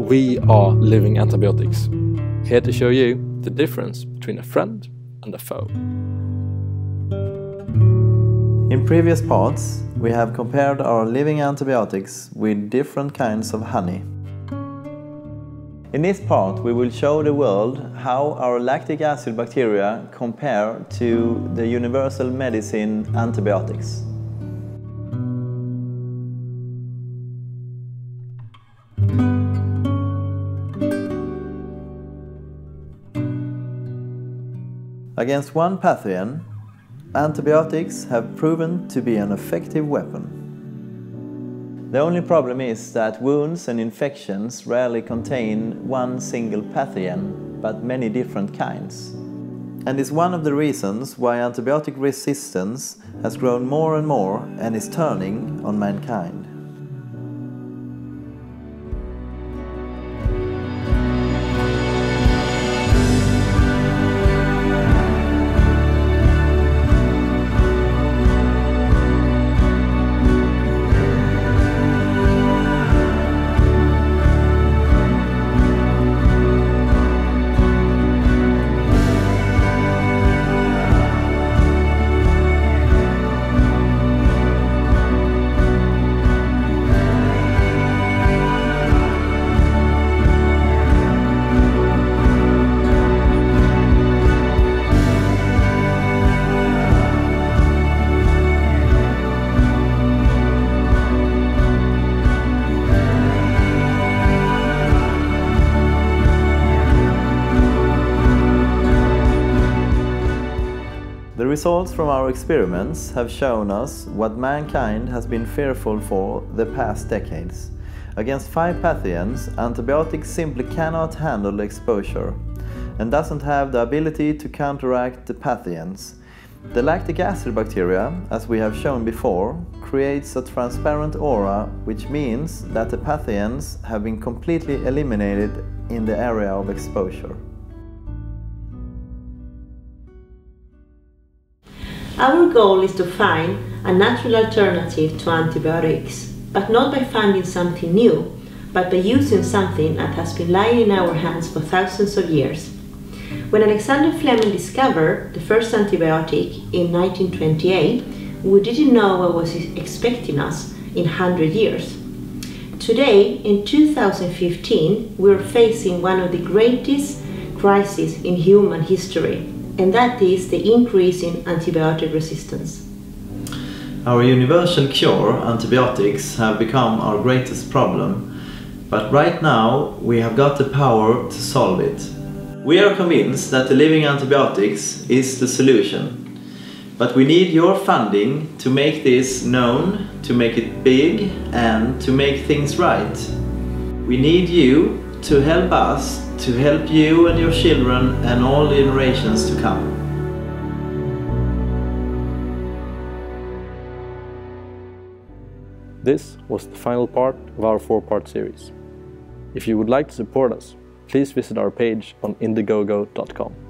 we are living antibiotics. Here to show you the difference between a friend and a foe. In previous parts, we have compared our living antibiotics with different kinds of honey. In this part, we will show the world how our lactic acid bacteria compare to the universal medicine antibiotics. Against one pathogen, antibiotics have proven to be an effective weapon. The only problem is that wounds and infections rarely contain one single pathogen, but many different kinds. And is one of the reasons why antibiotic resistance has grown more and more and is turning on mankind. The results from our experiments have shown us what mankind has been fearful for the past decades. Against five pathogens, antibiotics simply cannot handle the exposure and doesn't have the ability to counteract the pathogens. The lactic acid bacteria, as we have shown before, creates a transparent aura, which means that the pathogens have been completely eliminated in the area of exposure. Our goal is to find a natural alternative to antibiotics, but not by finding something new, but by using something that has been lying in our hands for thousands of years. When Alexander Fleming discovered the first antibiotic in 1928, we didn't know what was expecting us in 100 years. Today, in 2015, we are facing one of the greatest crises in human history, and that is the increase in antibiotic resistance. Our universal cure, antibiotics, have become our greatest problem, but right now we have got the power to solve it. We are convinced that the living antibiotics is the solution, but we need your funding to make this known, to make it big, and to make things right. We need you to help us to help you and your children and all generations to come. This was the final part of our four-part series. If you would like to support us, please visit our page on indiegogo.com.